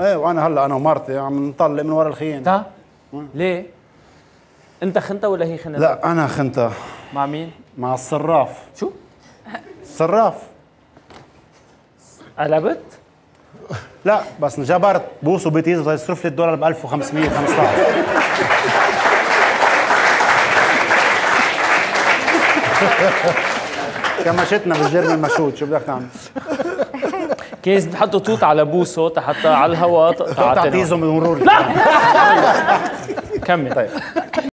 إيه وأنا هلأ أنا ومرتي عم نطلق من ورا الخيانة. تا؟ ليه؟ أنت خنتها ولا هي خنتها لا أنا خنتها مع مين؟ مع الصراف. شو؟ الصراف قلبت لا بس جبرت بوسه بتيزه يصرف لي الدولار ب 1515 كمشتنا بالجرم المشوت شو بدك تعمل؟ كيس بتحطوا توت على بوسه حتى على الهواء تقطع تعطيزه بمرور لا! كمل. طيب.